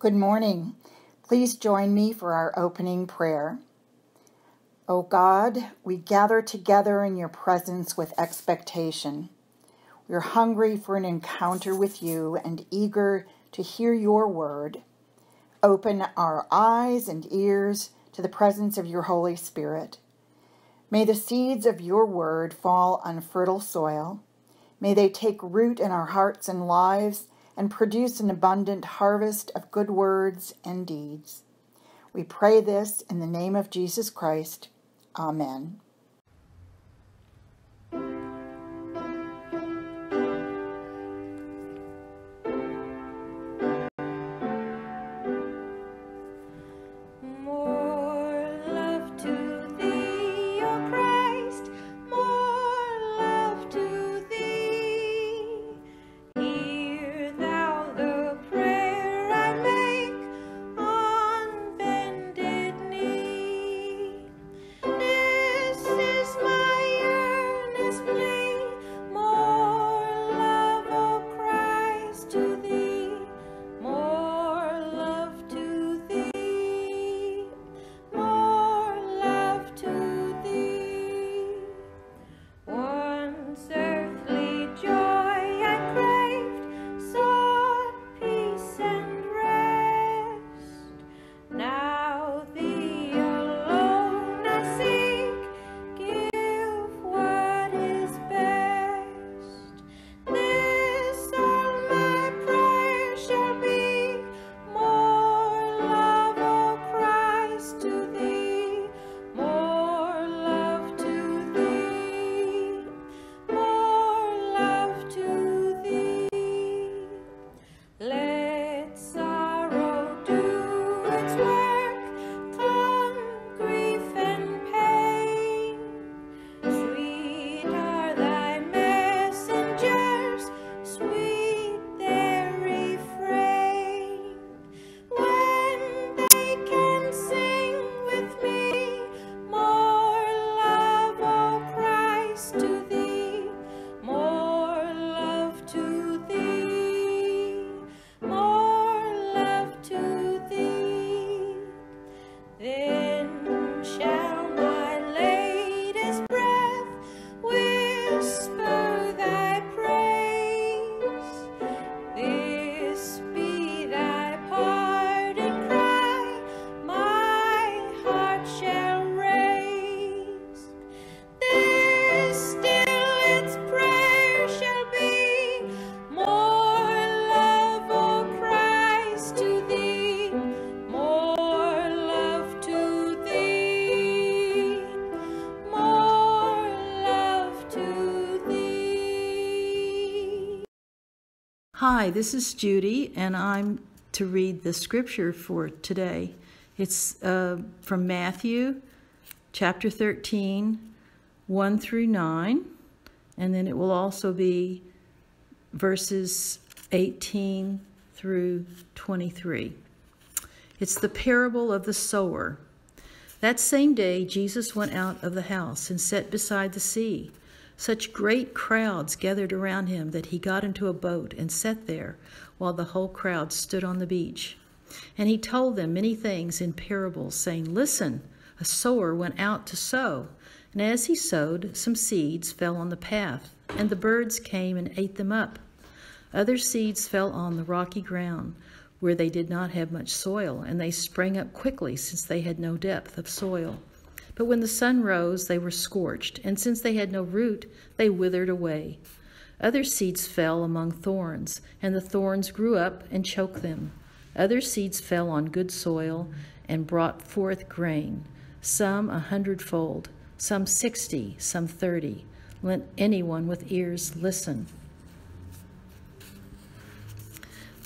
Good morning. Please join me for our opening prayer. O God, we gather together in your presence with expectation. We're hungry for an encounter with you and eager to hear your word. Open our eyes and ears to the presence of your Holy Spirit. May the seeds of your word fall on fertile soil. May they take root in our hearts and lives and produce an abundant harvest of good words and deeds. We pray this in the name of Jesus Christ. Amen. Hi, this is Judy, and I'm to read the scripture for today. It's uh, from Matthew chapter 13, 1 through 9, and then it will also be verses 18 through 23. It's the parable of the sower. That same day, Jesus went out of the house and sat beside the sea. Such great crowds gathered around him that he got into a boat and sat there while the whole crowd stood on the beach. And he told them many things in parables, saying, Listen, a sower went out to sow. And as he sowed, some seeds fell on the path, and the birds came and ate them up. Other seeds fell on the rocky ground, where they did not have much soil, and they sprang up quickly, since they had no depth of soil. But when the sun rose, they were scorched, and since they had no root, they withered away. Other seeds fell among thorns, and the thorns grew up and choked them. Other seeds fell on good soil and brought forth grain, some a hundredfold, some sixty, some thirty. Let anyone with ears listen.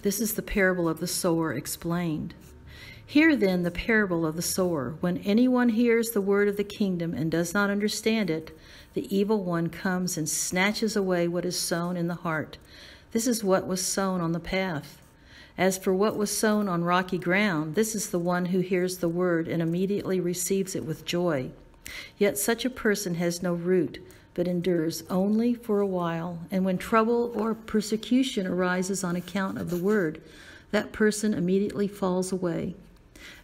This is the parable of the sower explained. Hear then the parable of the sower. When anyone hears the word of the kingdom and does not understand it, the evil one comes and snatches away what is sown in the heart. This is what was sown on the path. As for what was sown on rocky ground, this is the one who hears the word and immediately receives it with joy. Yet such a person has no root, but endures only for a while. And when trouble or persecution arises on account of the word, that person immediately falls away.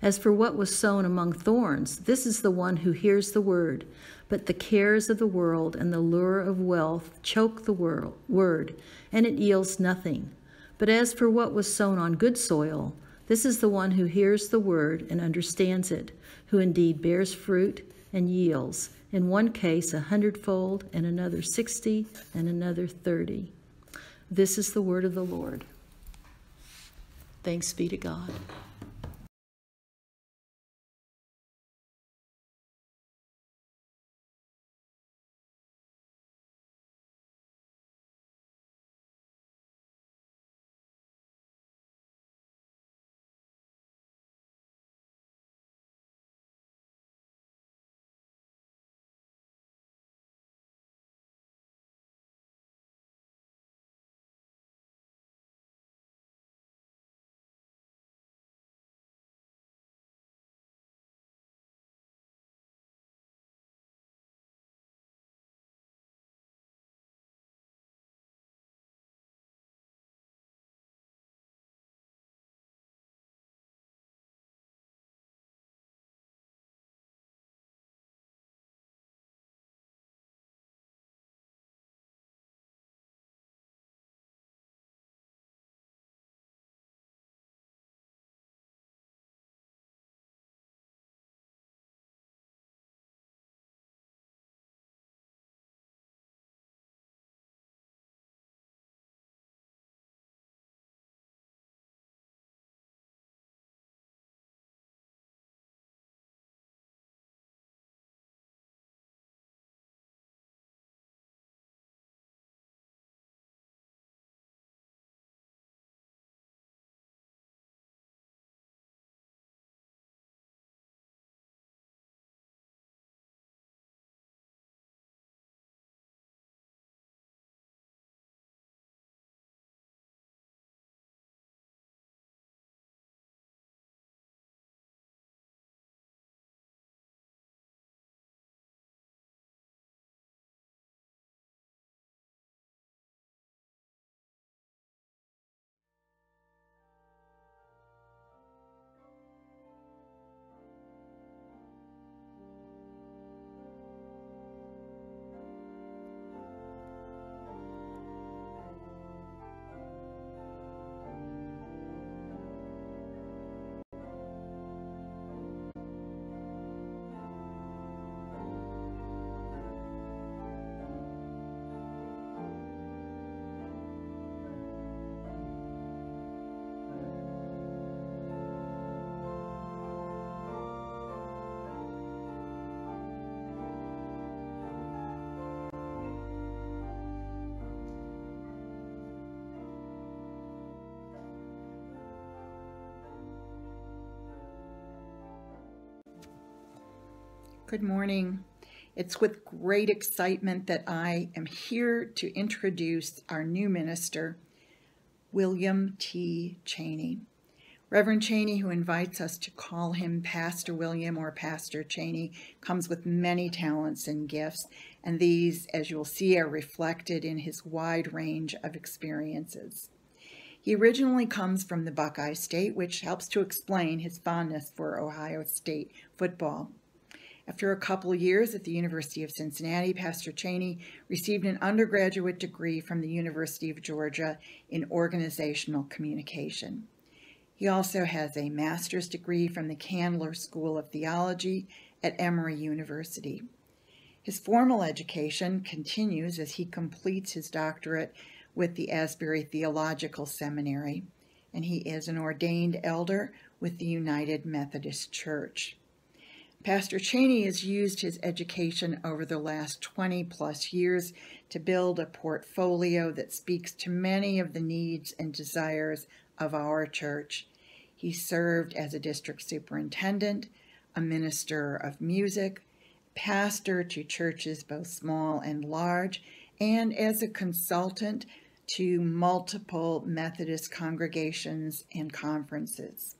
As for what was sown among thorns, this is the one who hears the word, but the cares of the world and the lure of wealth choke the word, and it yields nothing. But as for what was sown on good soil, this is the one who hears the word and understands it, who indeed bears fruit and yields, in one case a hundredfold, and another sixty, and another thirty. This is the word of the Lord. Thanks be to God. Good morning. It's with great excitement that I am here to introduce our new minister, William T. Chaney. Reverend Chaney, who invites us to call him Pastor William or Pastor Chaney, comes with many talents and gifts, and these, as you'll see, are reflected in his wide range of experiences. He originally comes from the Buckeye State, which helps to explain his fondness for Ohio State football. After a couple years at the University of Cincinnati, Pastor Chaney received an undergraduate degree from the University of Georgia in organizational communication. He also has a master's degree from the Candler School of Theology at Emory University. His formal education continues as he completes his doctorate with the Asbury Theological Seminary, and he is an ordained elder with the United Methodist Church. Pastor Chaney has used his education over the last 20 plus years to build a portfolio that speaks to many of the needs and desires of our church. He served as a district superintendent, a minister of music, pastor to churches both small and large, and as a consultant to multiple Methodist congregations and conferences.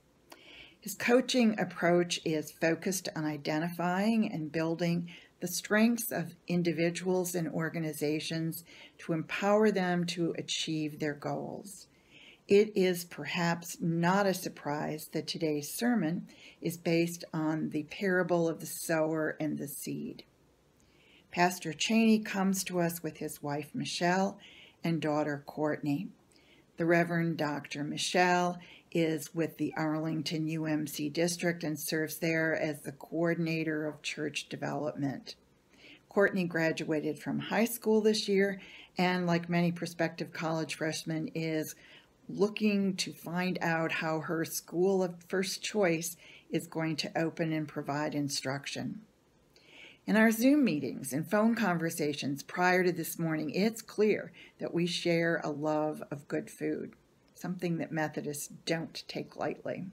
His coaching approach is focused on identifying and building the strengths of individuals and organizations to empower them to achieve their goals. it is perhaps not a surprise that today's sermon is based on the parable of the sower and the seed. Pastor Chaney comes to us with his wife Michelle and daughter Courtney. The Reverend Dr. Michelle is with the Arlington UMC district and serves there as the coordinator of church development. Courtney graduated from high school this year and, like many prospective college freshmen, is looking to find out how her school of first choice is going to open and provide instruction. In our Zoom meetings and phone conversations prior to this morning, it's clear that we share a love of good food, something that Methodists don't take lightly.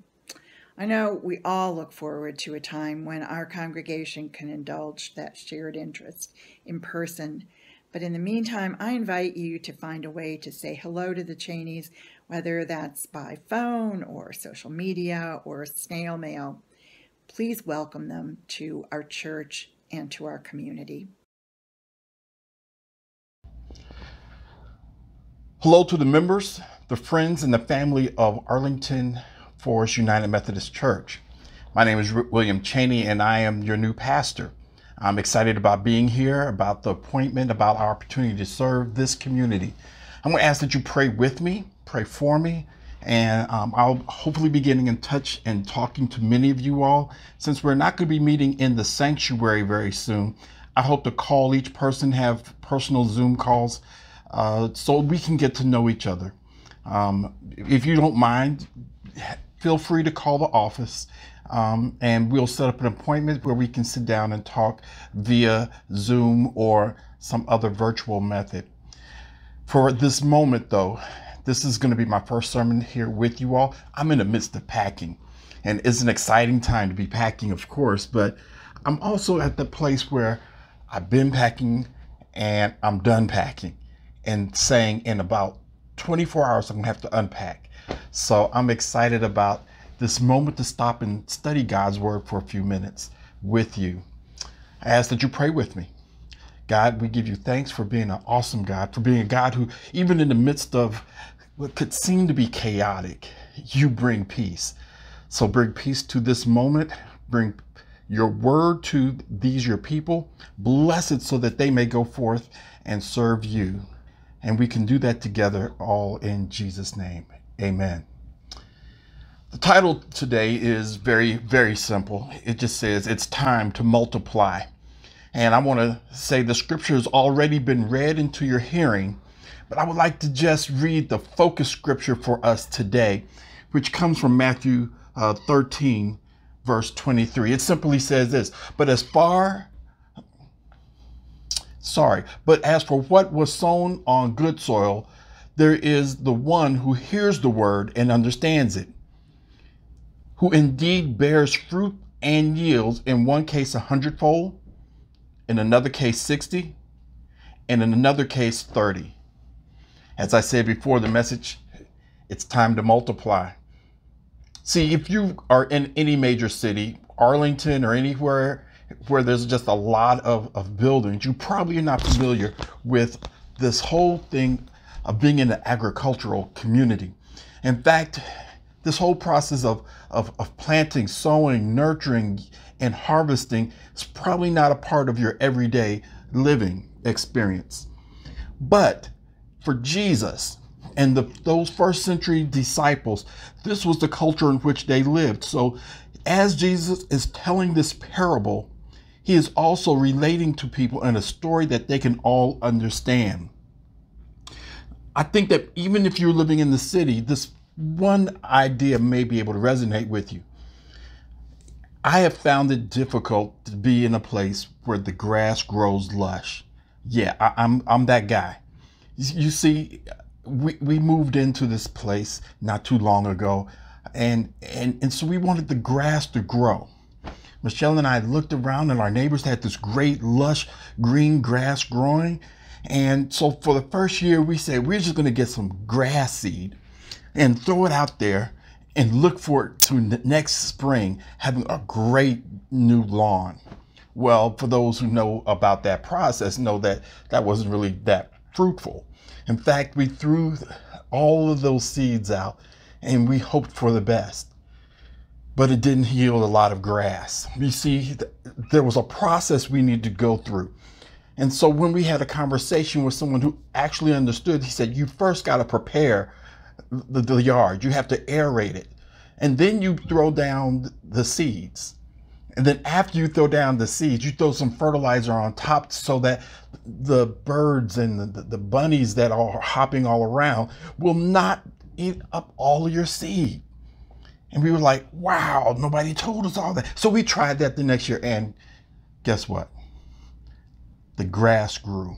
I know we all look forward to a time when our congregation can indulge that shared interest in person. But in the meantime, I invite you to find a way to say hello to the Chaneys, whether that's by phone or social media or snail mail. Please welcome them to our church and to our community. Hello to the members, the friends, and the family of Arlington Forest United Methodist Church. My name is William Chaney, and I am your new pastor. I'm excited about being here, about the appointment, about our opportunity to serve this community. I'm going to ask that you pray with me, pray for me, and um, I'll hopefully be getting in touch and talking to many of you all. Since we're not going to be meeting in the sanctuary very soon, I hope to call each person, have personal Zoom calls, uh, so we can get to know each other. Um, if you don't mind, feel free to call the office um, and we'll set up an appointment where we can sit down and talk via Zoom or some other virtual method. For this moment, though, this is going to be my first sermon here with you all. I'm in the midst of packing, and it's an exciting time to be packing, of course, but I'm also at the place where I've been packing and I'm done packing and saying in about 24 hours, I'm to have to unpack. So I'm excited about this moment to stop and study God's word for a few minutes with you. I ask that you pray with me. God, we give you thanks for being an awesome God, for being a God who, even in the midst of what could seem to be chaotic, you bring peace. So bring peace to this moment. Bring your word to these your people. Bless it so that they may go forth and serve you. And we can do that together all in Jesus' name. Amen. The title today is very, very simple. It just says, It's time to multiply. And I want to say the scripture has already been read into your hearing but I would like to just read the focus scripture for us today, which comes from Matthew uh, 13, verse 23. It simply says this But as far, sorry, but as for what was sown on good soil, there is the one who hears the word and understands it, who indeed bears fruit and yields, in one case a hundredfold, in another case 60, and in another case 30. As I said before, the message, it's time to multiply. See, if you are in any major city, Arlington or anywhere where there's just a lot of, of buildings, you probably are not familiar with this whole thing of being in an agricultural community. In fact, this whole process of, of, of planting, sowing, nurturing, and harvesting is probably not a part of your everyday living experience. But for Jesus and the, those first century disciples, this was the culture in which they lived. So, as Jesus is telling this parable, he is also relating to people in a story that they can all understand. I think that even if you're living in the city, this one idea may be able to resonate with you. I have found it difficult to be in a place where the grass grows lush. Yeah, I, am I'm, I'm that guy you see, we, we moved into this place not too long ago, and, and, and so we wanted the grass to grow. Michelle and I looked around, and our neighbors had this great, lush green grass growing. And so for the first year, we said, we're just going to get some grass seed and throw it out there and look for it to next spring having a great new lawn. Well, for those who know about that process, know that that wasn't really that fruitful. In fact, we threw all of those seeds out and we hoped for the best. But it didn't yield a lot of grass. You see, there was a process we needed to go through. And so when we had a conversation with someone who actually understood, he said, You first got to prepare the, the, yard, you have to aerate it. And then you throw down the seeds. And then after you throw down the seeds, you throw some fertilizer on top so that the birds and the, the bunnies that are hopping all around will not eat up all your seed. And we were like, wow, nobody told us all that. So we tried that the next year. And guess what? The grass grew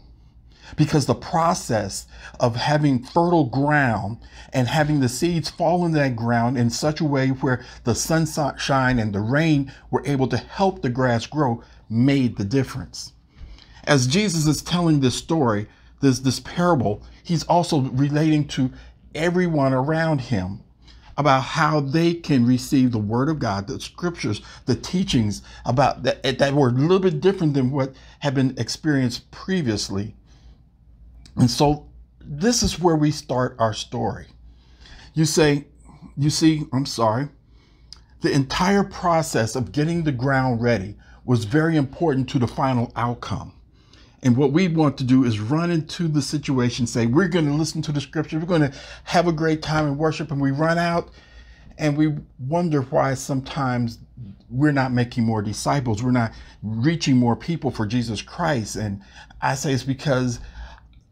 because the process of having fertile ground and having the seeds fall in that ground in such a way where the sunshine and the rain were able to help the grass grow made the difference. As Jesus is telling this story, this, this parable, he's also relating to everyone around him about how they can receive the word of God, the scriptures, the teachings about that, that were a little bit different than what had been experienced previously and so this is where we start our story. You say, you see, I'm sorry, the entire process of getting the ground ready was very important to the final outcome. And what we want to do is run into the situation, say, we're going to listen to the scripture, we're going to have a great time in worship, and we run out and we wonder why sometimes we're not making more disciples, we're not reaching more people for Jesus Christ. And I say it's because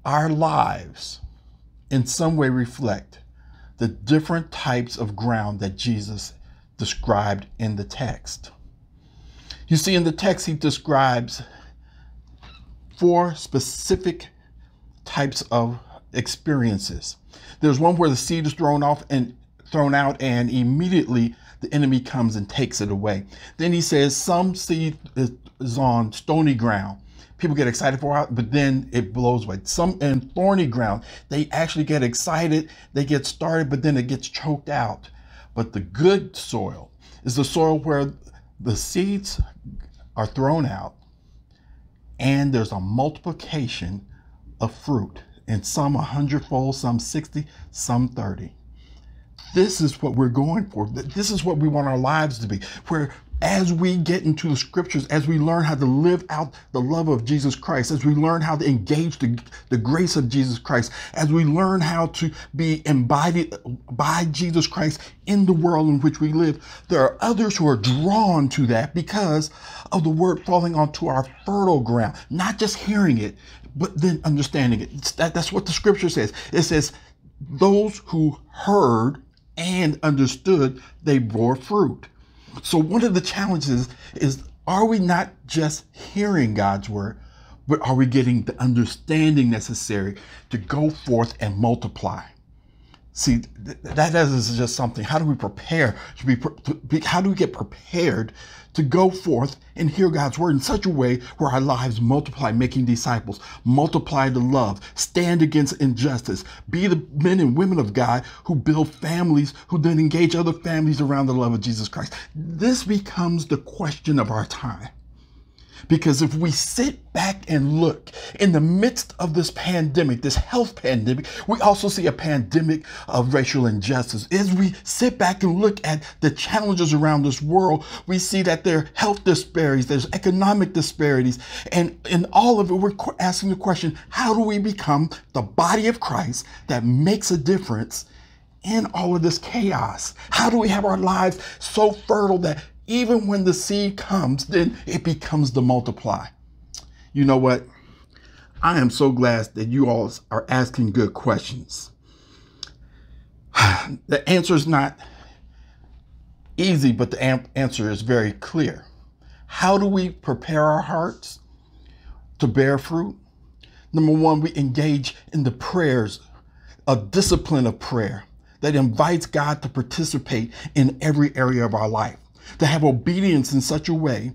our lives in some way reflect the different types of ground that Jesus described in the text. You see, in the text, he describes four specific types of experiences. There's one where the seed is thrown off and thrown out, and immediately the enemy comes and takes it away. Then he says some seed is on stony ground people get excited for it, but then it blows away. Some in thorny ground, they actually get excited, they get started, but then it gets choked out. But the good soil is the soil where the seeds are thrown out and there's a multiplication of fruit. And some a hundredfold, some 60, some 30. This is what we're going for. This is what we want our lives to be, where as we get into the scriptures, as we learn how to live out the love of Jesus Christ, as we learn how to engage the, the grace of Jesus Christ, as we learn how to be embodied by Jesus Christ in the world in which we live, there are others who are drawn to that because of the word falling onto our fertile ground, not just hearing it, but then understanding it. That, that's what the scripture says. It says, those who heard and understood, they bore fruit. So one of the challenges is are we not just hearing God's word, but are we getting the understanding necessary to go forth and multiply? See, that is just something. How do we prepare? How do we get prepared to go forth and hear God's word in such a way where our lives multiply, making disciples, multiply the love, stand against injustice, be the men and women of God who build families, who then engage other families around the love of Jesus Christ? This becomes the question of our time. Because if we sit back and look in the midst of this pandemic, this health pandemic, we also see a pandemic of racial injustice. As we sit back and look at the challenges around this world, we see that there are health disparities, there's economic disparities, and in all of it, we're asking the question how do we become the body of Christ that makes a difference? in all of this chaos? How do we have our lives so fertile that even when the seed comes, then it becomes to multiply. You know what? I am so glad that you all are asking good questions. The answer is not easy, but the answer is very clear. How do we prepare our hearts to bear fruit? Number one, we engage in the prayers, a discipline of prayer that invites God to participate in every area of our life to have obedience in such a way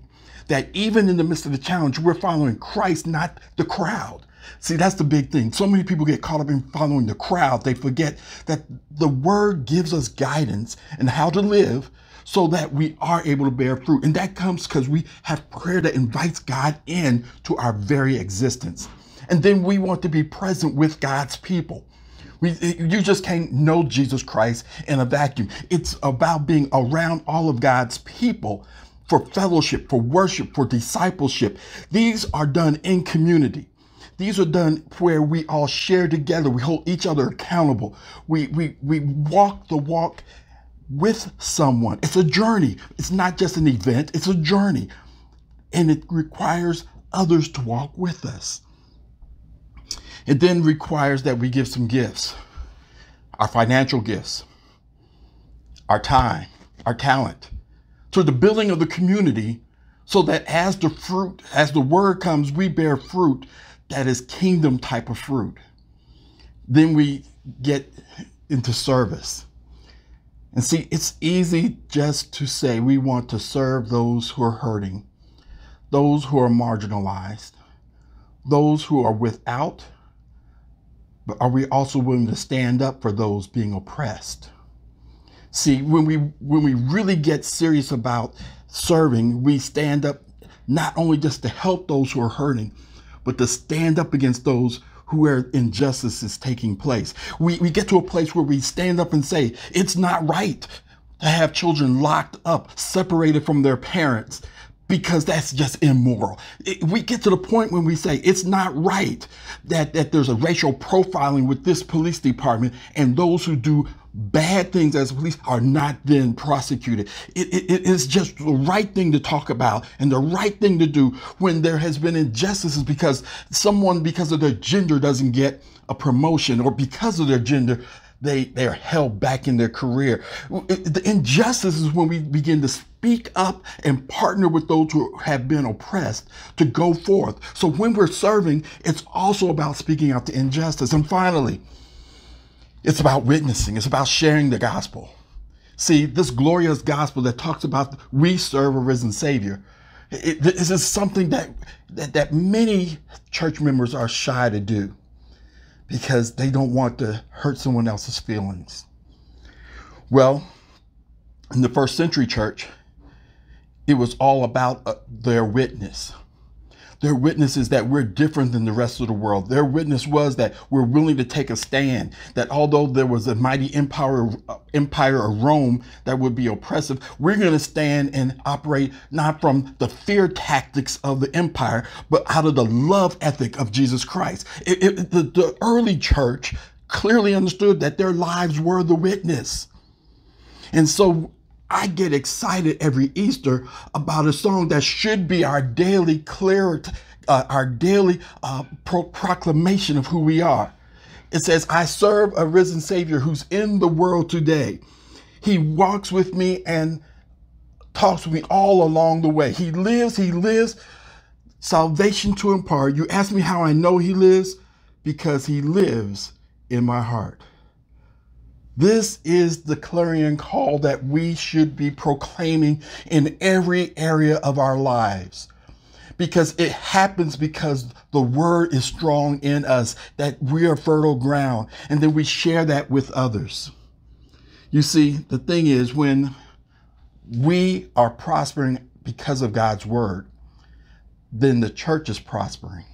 that even in the midst of the challenge, we're following Christ, not the crowd. See, that's the big thing. So many people get caught up in following the crowd. They forget that the word gives us guidance and how to live so that we are able to bear fruit. And that comes because we have prayer that invites God in to our very existence. And then we want to be present with God's people. We, you just can't know Jesus Christ in a vacuum. It's about being around all of God's people for fellowship, for worship, for discipleship. These are done in community. These are done where we all share together. We hold each other accountable. We, we, we walk the walk with someone. It's a journey. It's not just an event, it's a journey. And it requires others to walk with us. It then requires that we give some gifts our financial gifts, our time, our talent, to the building of the community so that as the fruit, as the word comes, we bear fruit that is kingdom type of fruit. Then we get into service. And see, it's easy just to say we want to serve those who are hurting, those who are marginalized, those who are without, but are we also willing to stand up for those being oppressed? See, when we when we really get serious about serving, we stand up not only just to help those who are hurting, but to stand up against those who where injustice is taking place. We, we get to a place where we stand up and say, it's not right to have children locked up, separated from their parents, because that's just immoral. It, we get to the point when we say it's not right that, that there's a racial profiling with this police department and those who do bad things as police are not then prosecuted. It, it, it is just the right thing to talk about and the right thing to do when there has been injustices because someone, because of their gender, doesn't get a promotion or because of their gender, they, they're held back in their career. The injustice is when we begin to speak up and partner with those who have been oppressed to go forth. So when we're serving, it's also about speaking out to injustice. And finally, it's about witnessing. It's about sharing the gospel. See, this glorious gospel that talks about we serve a risen Savior. This is something that, that, that many church members are shy to do because they don't want to hurt someone else's feelings. Well, in the first century church, it was all about uh, their witness. Their witness is that we're different than the rest of the world. Their witness was that we're willing to take a stand, that although there was a mighty empire, uh, empire of Rome that would be oppressive, we're going to stand and operate not from the fear tactics of the empire, but out of the love ethic of Jesus Christ. It, it, the, the early church clearly understood that their lives were the witness. And so I get excited every Easter about a song that should be our daily clear, uh, our daily uh, pro- proclamation of who we are. It says, I serve a risen Savior who's in the world today. He walks with me and talks with me all along the way. He lives, He lives, salvation to impart. You ask me how I know He lives? Because He lives in my heart. This is the clarion call that we should be proclaiming in every area of our lives. Because it happens because the word is strong in us, that we are fertile ground, and then we share that with others. You see, the thing is, when we are prospering because of God's word, then the church is prospering.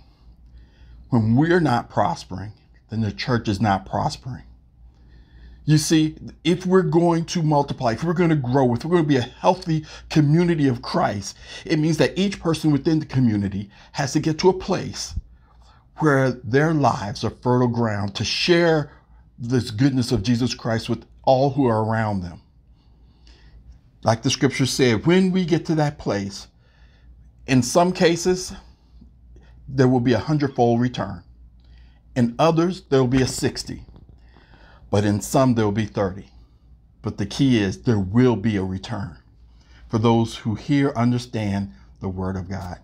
When we're not prospering, then the church is not prospering. You see, if we're going to multiply, if we're going to grow, if we're going to be a healthy community of Christ, it means that each person within the community has to get to a place where their lives are fertile ground to share this goodness of Jesus Christ with all who are around them. Like the scripture said, when we get to that place, in some cases, there will be a hundredfold return. In others, there will be a 60 but in some there will be 30. But the key is there will be a return for those who hear, understand the Word of God.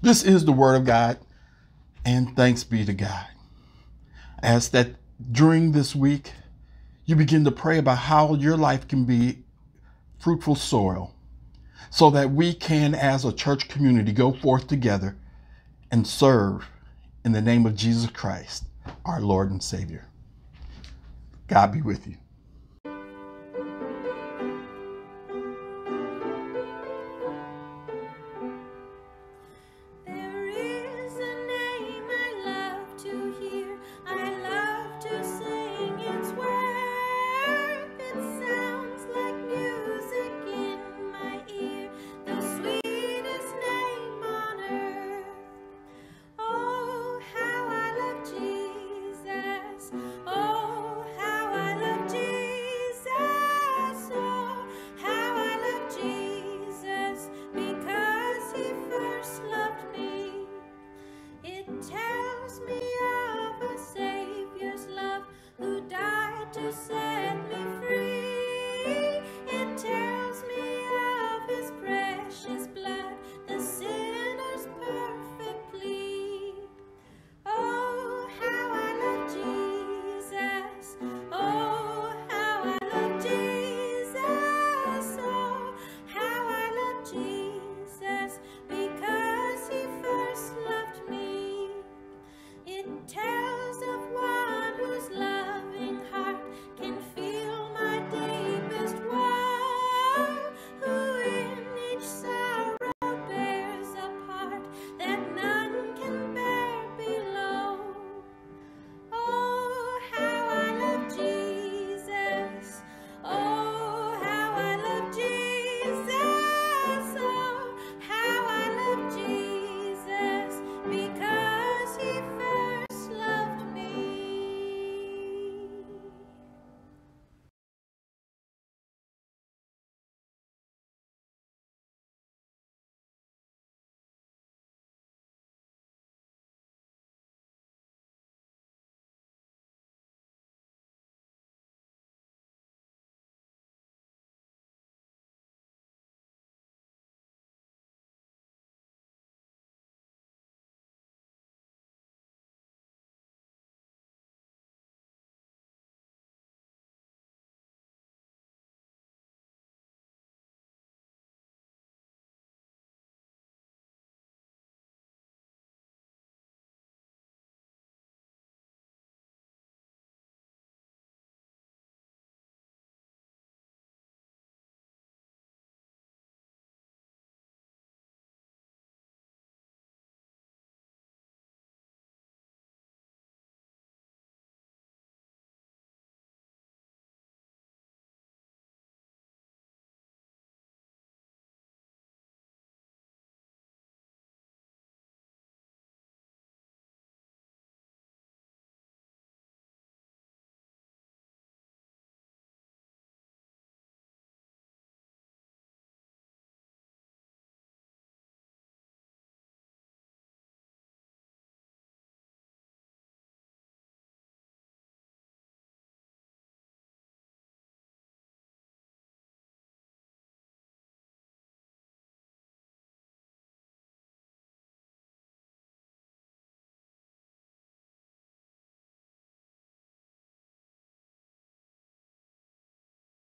This is the Word of God, and thanks be to God. As that during this week, you begin to pray about how your life can be fruitful soil so that we can, as a church community, go forth together and serve in the name of Jesus Christ, our Lord and Savior. God be with you.